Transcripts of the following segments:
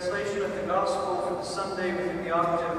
Translation of the Gospel for the Sunday within the octave.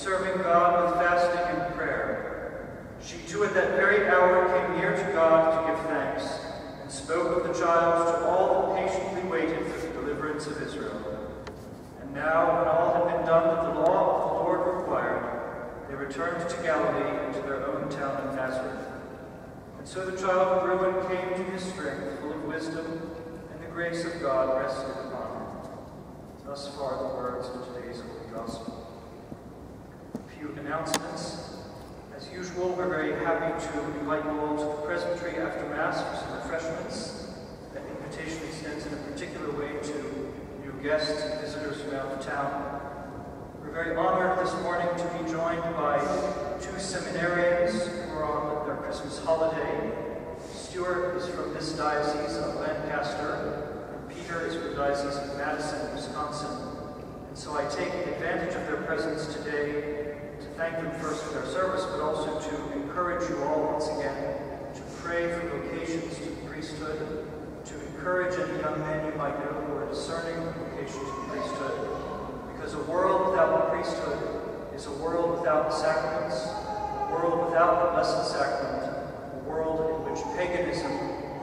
Serving God with fasting and prayer. She too at that very hour came near to God to give thanks, and spoke of the child to all that patiently waited for the deliverance of Israel. And now, when all had been done that the law of the Lord required, they returned to Galilee and to their own town of Nazareth. And so the child grew and came to his strength, full of wisdom, and the grace of God rested upon him. Thus far the words of today's Holy Gospel. Few announcements. As usual, we're very happy to invite you all to the presbytery after Mass for some refreshments. That invitation extends in a particular way to new guests and visitors from out of town. We're very honored this morning to be joined by two seminarians who are on their Christmas holiday. Stuart is from this diocese of Lancaster, and Peter is from the diocese of Madison, Wisconsin. And so I take advantage of their presence today to thank them first for their service, but also to encourage you all once again to pray for vocations to the priesthood, to encourage any young men you might know who are discerning vocations to the priesthood, because a world without the priesthood is a world without the sacraments, a world without the Blessed Sacrament, a world in which paganism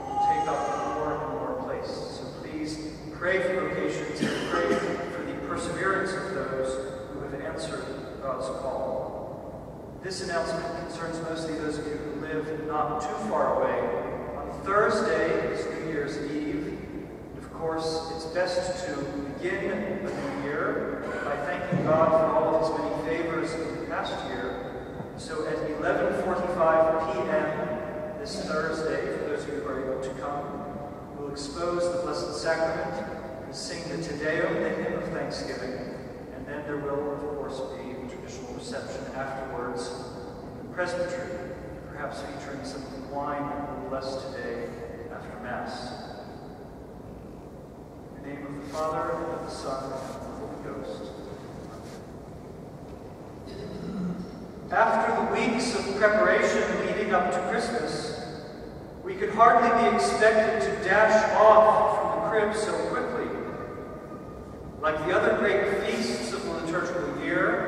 will take up more and more place. So please pray for vocations and pray for the perseverance of those who have answered God's call. This announcement concerns mostly those of you who live not too far away. On Thursday is New Year's Eve. And of course, it's best to begin the new year by thanking God for all of his many favors in the past year. So at 11.45 p.m. this Thursday, for those of you who are able to come, we'll expose the Blessed Sacrament and sing the Te Deum, the hymn of thanksgiving. And then there will, of course, be reception afterwards in the presbytery, perhaps featuring some of the wine that we'll bless today after Mass. In the name of the Father, and of the Son, and of the Holy Ghost. After the weeks of preparation leading up to Christmas, we could hardly be expected to dash off from the crib so quickly. Like the other great feasts of the liturgical year,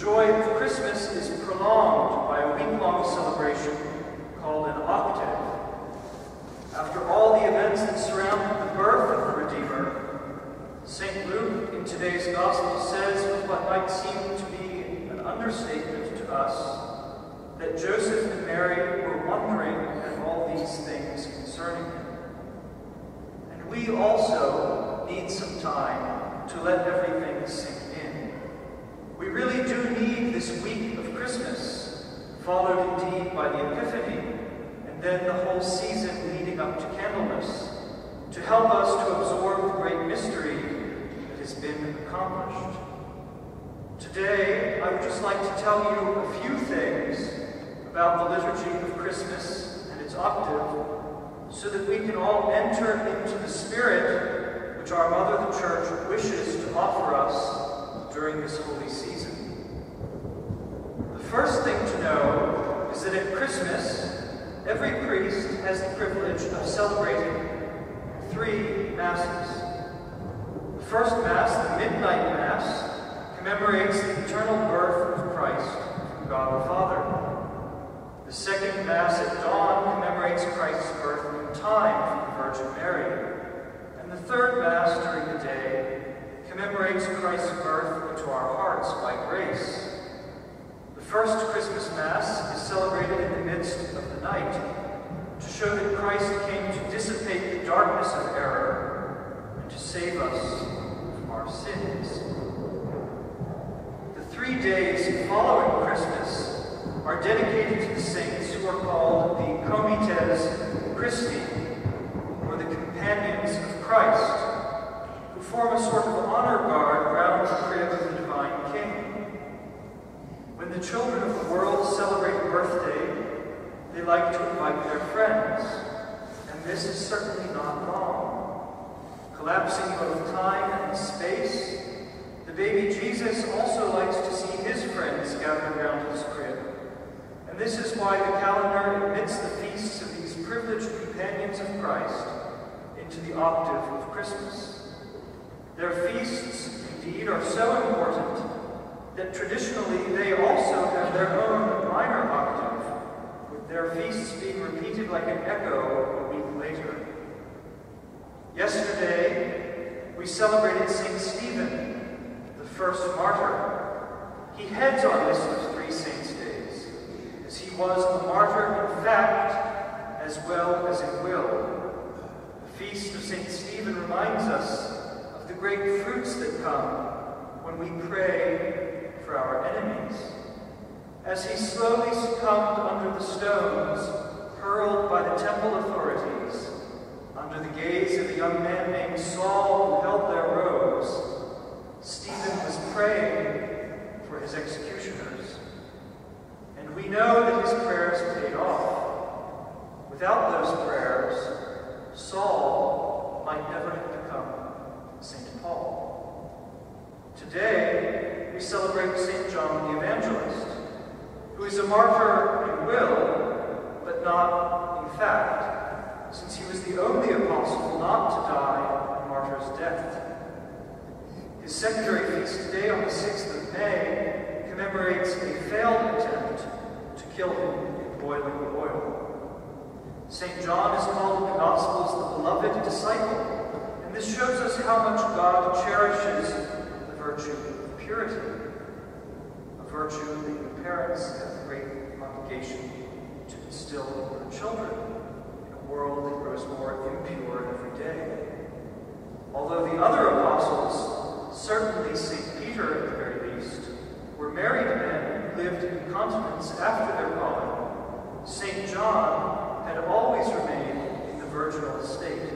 joy of Christmas is prolonged by a week-long celebration called an octave. After all the events that surround the birth of the Redeemer, St. Luke in today's Gospel says with what might seem to be an understatement to us, that Joseph and Mary were wondering at all these things concerning him. And we also need some time to let everything sink in. We really do need this week of Christmas, followed indeed by the Epiphany, and then the whole season leading up to Candlemas, to help us to absorb the great mystery that has been accomplished. Today, I would just like to tell you a few things about the liturgy of Christmas and its octave, so that we can all enter into the spirit which our Mother the Church wishes to offer us during this holy season. The first thing to know is that at Christmas, every priest has the privilege of celebrating three Masses. The first Mass, the Midnight Mass, commemorates the eternal birth of Christ from God the Father. The second Mass at dawn commemorates Christ's birth in time from the Virgin Mary. And the third Mass during the day commemorates Christ's birth into our hearts by grace. The first Christmas Mass is celebrated in the midst of the night. to show that Christ came to dissipate the darkness of error and to save us from our sins. The three days following Christmas are dedicated to the saints who are called the Comites Christi, or the Companions of Christ, form a sort of honor guard around the crib of the Divine King. When the children of the world celebrate a birthday, they like to invite their friends, and this is certainly not wrong. Collapsing both time and space, the baby Jesus also likes to see his friends gathered around his crib. And this is why the calendar admits the feasts of these privileged companions of Christ into the octave of Christmas. Their feasts, indeed, are so important that traditionally they also have their own minor octave with their feasts being repeated like an echo a week later. Yesterday, we celebrated St. Stephen, the first martyr. He heads our list of three saints' days, as he was a martyr in fact as well as in will. The feast of St. Stephen reminds us great fruits that come when we pray for our enemies as he slowly succumbed under the stones hurled by the temple authorities, under the gaze of a young man named Saul who held their robes, Stephen was praying for his executioners. And we know that his prayers paid off. Without those prayers, Saul might never have St. Paul. Today, we celebrate St. John the Evangelist who is a martyr in will, but not in fact, since he was the only apostle not to die a martyr's death. His secondary feast today on the 6th of May commemorates a failed attempt to kill him in boiling oil. St. John is called in the Gospels the beloved disciple, and this shows us how much God cherishes the virtue of purity a virtue that parents have great obligation to instill in their children in a world that grows more impure every day. Although the other apostles, certainly St. Peter at the very least, were married men who lived in continence after their calling, St. John had always remained in the virginal state.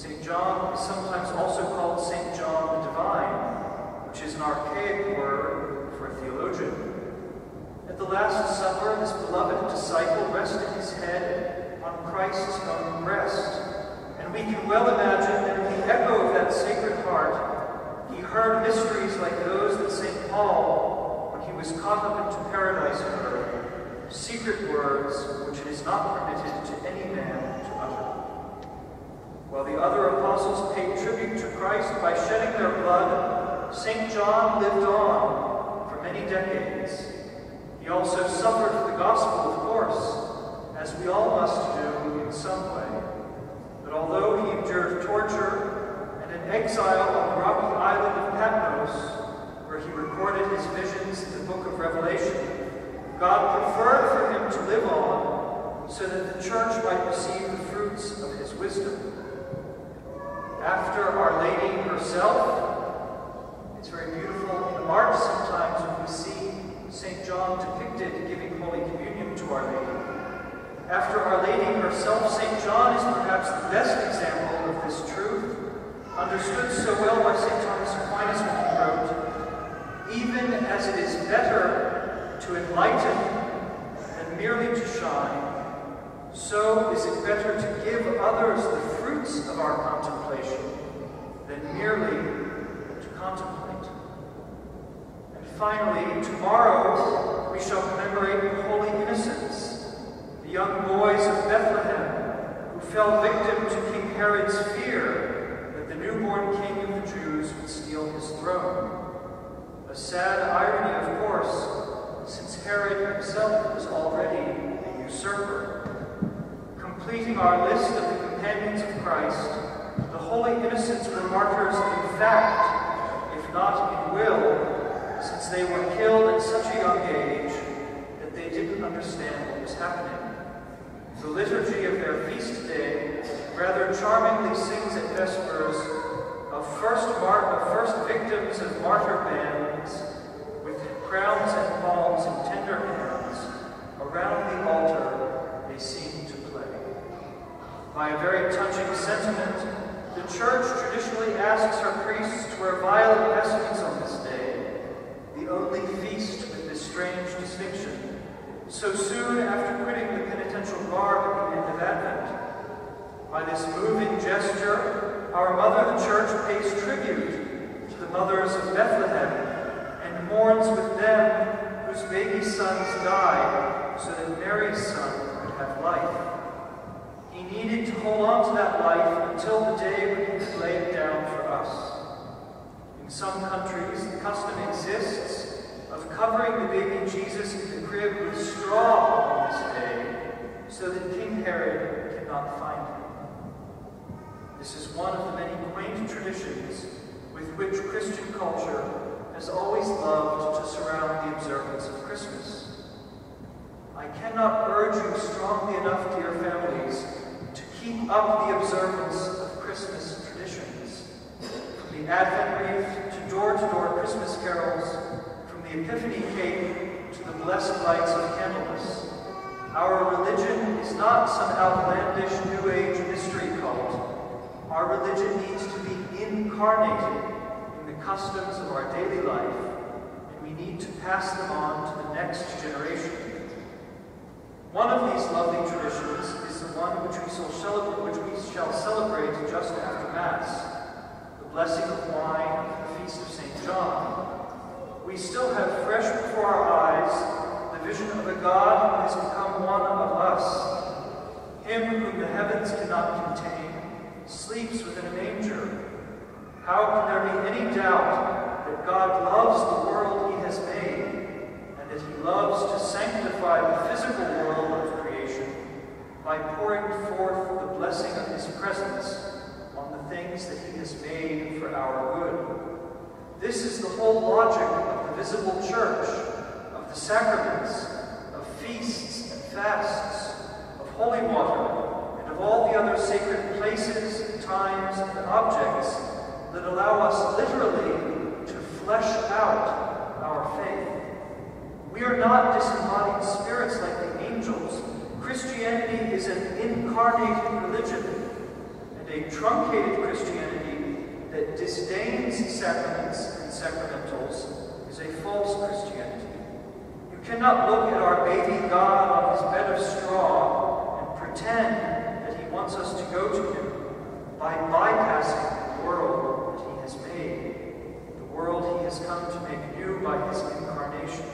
St. John is sometimes also called St. John the Divine, which is an archaic word for a theologian. At the Last Supper, this beloved disciple rested his head on Christ's own breast, and we can well imagine that in the echo of that sacred heart, he heard mysteries like those that St. Paul, when he was caught up into paradise, heard, secret words which it is not permitted to any man. While the other apostles paid tribute to Christ by shedding their blood, St. John lived on for many decades. He also suffered for the gospel, of course, as we all must do in some way. But although he endured torture and an exile on the rocky island of Patmos, where he recorded his visions in the book of Revelation, God preferred for him to live on so that the church might receive the fruits of his wisdom. After Our Lady herself, it's very beautiful in the March sometimes when we see St. John depicted giving Holy Communion to Our Lady. After Our Lady herself, St. John is perhaps the best example of this truth, understood so well by St. Thomas Aquinas when he wrote, Even as it is better to enlighten than merely to shine, so is it better to give others the fruits of our contemplation than merely to contemplate. And finally, tomorrow we shall commemorate the Holy Innocents, the young boys of Bethlehem who fell victim to King Herod's fear that the newborn king of the Jews would steal his throne. A sad irony, of course, since Herod himself was already a usurper. Completing our list of the companions of Christ, the holy innocents were martyrs in fact, if not in will, since they were killed at such a young age that they didn't understand what was happening. The liturgy of their feast day rather charmingly sings at Vespers of first, of first victims and martyr bands with crowns and palms and tender hands around the altar they seem. By a very touching sentiment, the Church traditionally asks her priests to wear violet vestments on this day, the only feast with this strange distinction, so soon after quitting the penitential garb at the end of Advent. By this moving gesture, our Mother the Church pays tribute to the mothers of Bethlehem and mourns with them whose baby sons died so that Mary's son could have life. He needed to hold on to that life until the day when he would lay it down for us. In some countries, the custom exists of covering the baby Jesus in the crib with straw on this day so that King Herod cannot find him. This is one of the many quaint traditions with which Christian culture has always loved to surround the observance of Christmas. I cannot urge you strongly enough, dear families, keep up the observance of Christmas traditions. From the Advent wreath to door-to-door Christmas carols, from the Epiphany cake to the blessed lights of Candlemas. Our religion is not some outlandish New Age mystery cult. Our religion needs to be incarnated in the customs of our daily life, and we need to pass them on to the next generation. One of these lovely traditions is one which we shall celebrate, which we shall celebrate just after Mass, the blessing of wine the feast of St. John. We still have fresh before our eyes the vision of a God who has become one of us, him whom the heavens cannot contain, sleeps within a manger. How can there be any doubt that God loves the world he has made and that he loves to sanctify the physical world by pouring forth the blessing of his presence on the things that he has made for our good? This is the whole logic of the visible church, of the sacraments, of feasts and fasts, of holy water, and of all the other sacred places, times, and objects that allow us literally to flesh out our faith. We are not disembodied spirits like the angels. Christianity is an incarnated religion, and a truncated Christianity that disdains sacraments and sacramentals is a false Christianity. You cannot look at our baby God on his bed of straw and pretend that he wants us to go to him by bypassing the world that he has made, the world he has come to make new by his incarnation.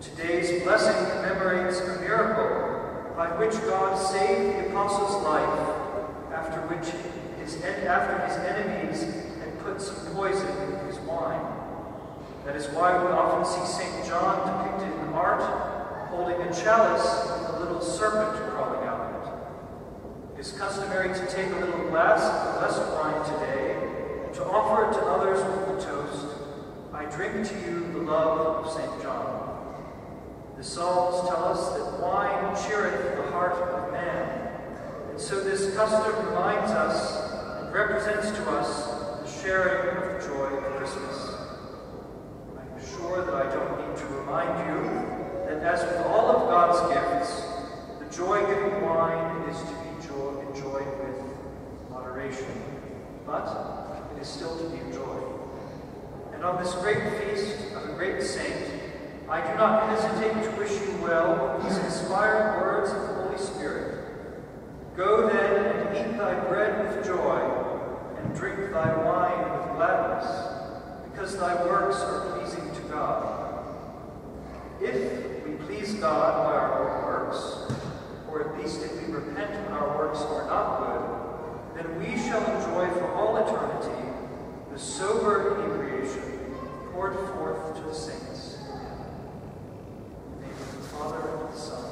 Today's blessing commemorates a miracle by which God saved the apostle's life after which his, after his enemies had put some poison in his wine. That is why we often see St. John depicted in art holding a chalice with a little serpent crawling out of it. it is customary to take a little glass of blessed wine today and to offer it to others with the toast, I drink to you the love of St. John. The Psalms tell us that wine cheereth the heart of man, and so this custom reminds us and represents to us the sharing of the joy of Christmas. I'm sure that I don't need to remind you that as with all of God's gifts, the joy-giving wine is to be enjoyed with moderation, but it is still to be enjoyed. And on this great feast of a great saint, I do not hesitate to wish you well with these inspired words of the Holy Spirit. Go then and eat thy bread with joy, and drink thy wine with gladness, because thy works are pleasing to God. If we please God by our own works, or at least if we repent when our works are not good, then we shall enjoy for all eternity the sober inebriation poured forth to the saints. In the name of the Father, and the Son,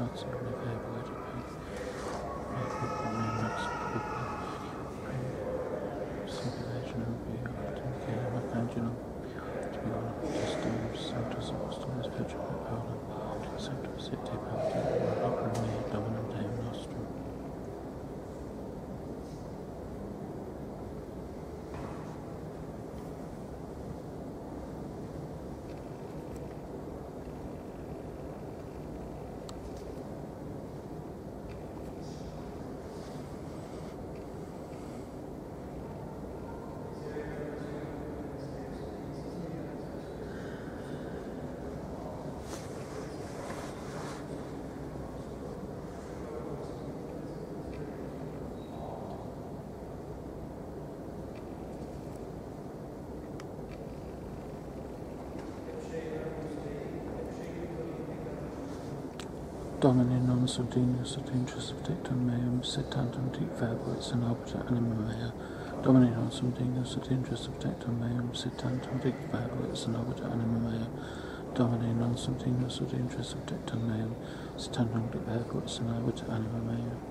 Carnius Cogitatio Niveva Domini non subdinus et intrus dictum meum, sit tantum dic verbit in opera anima mea. Domini non subdinus et intrus dictum meum, sit tantum dic verbit in opera anima mea. Domini non subdinus et intrus dictum meum, sit tantum dic verbit in opera anima mea.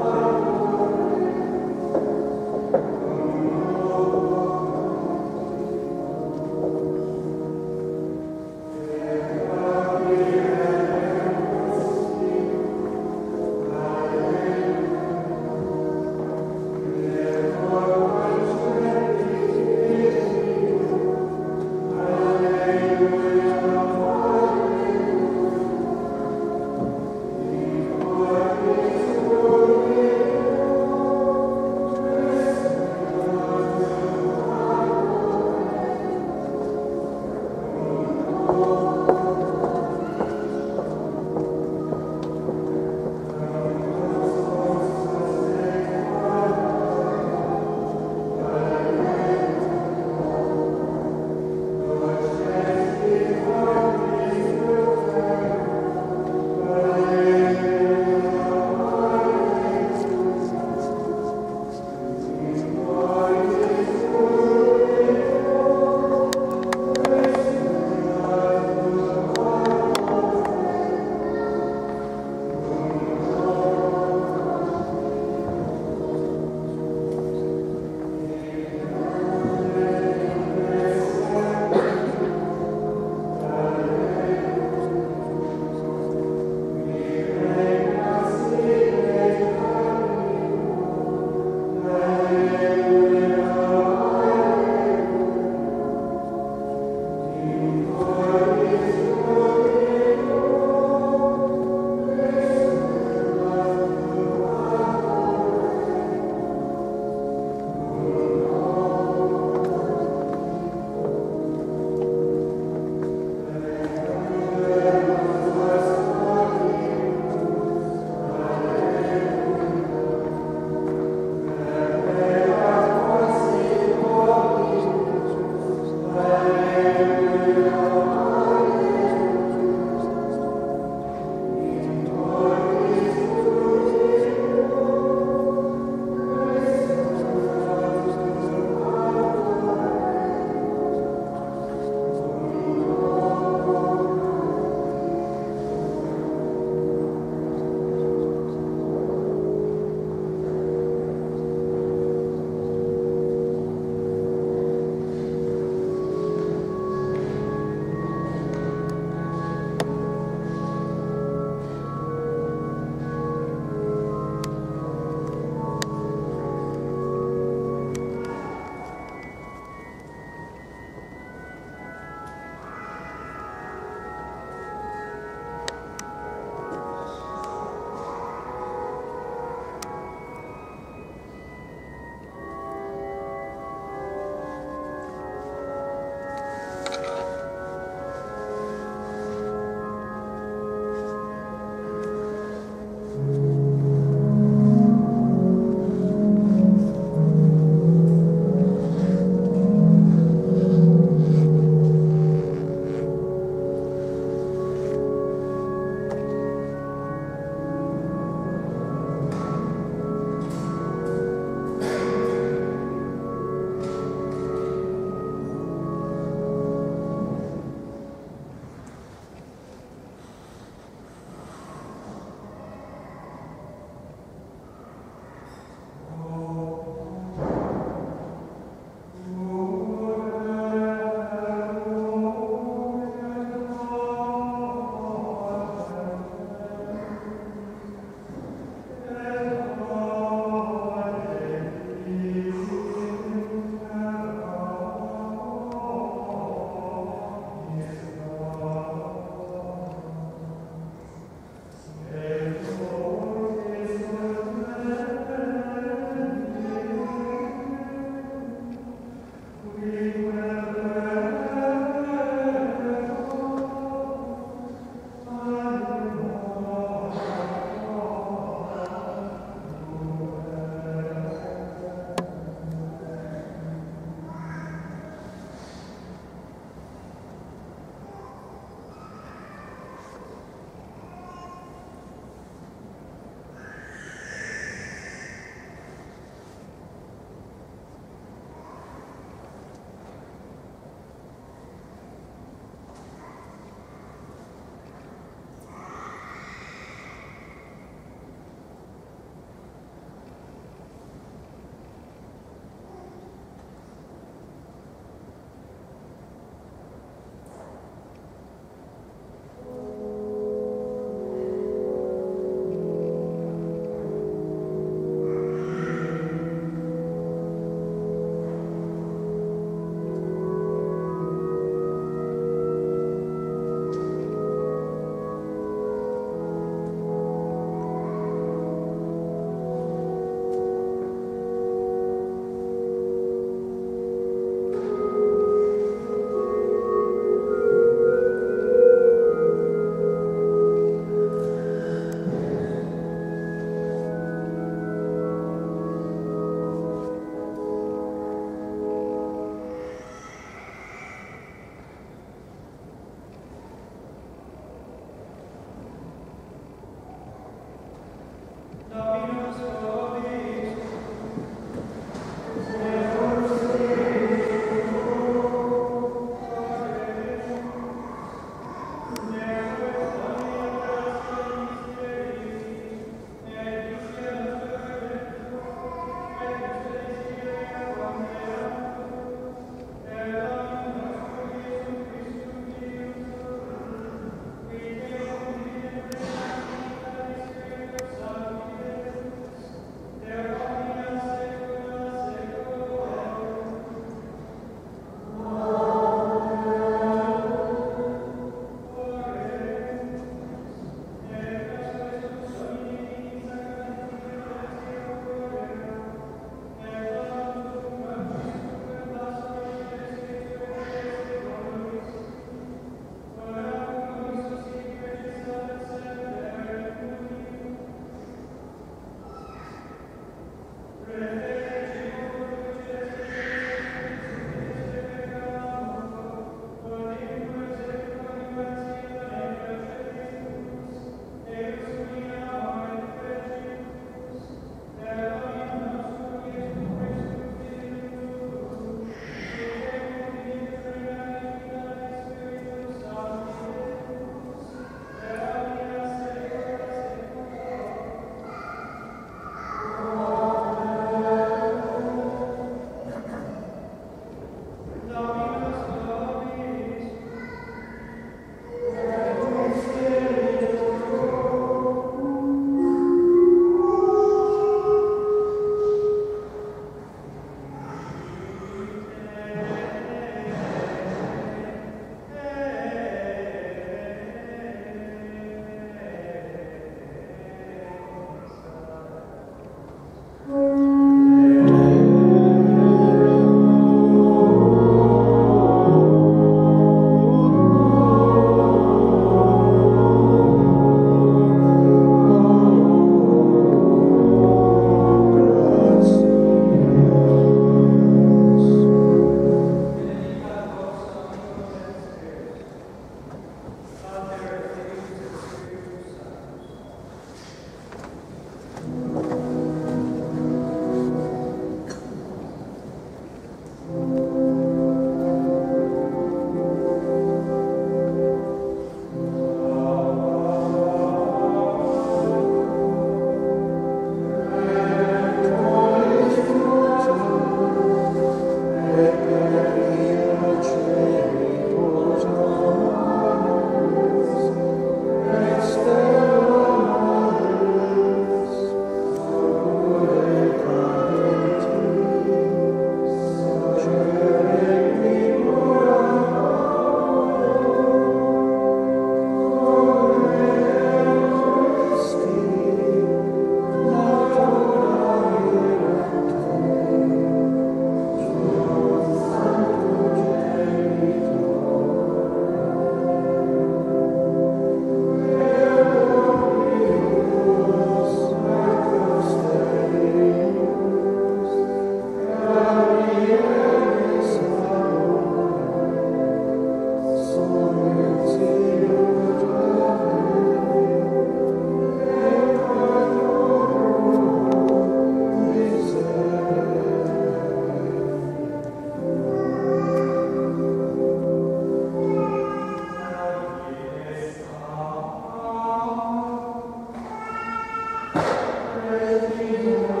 praise.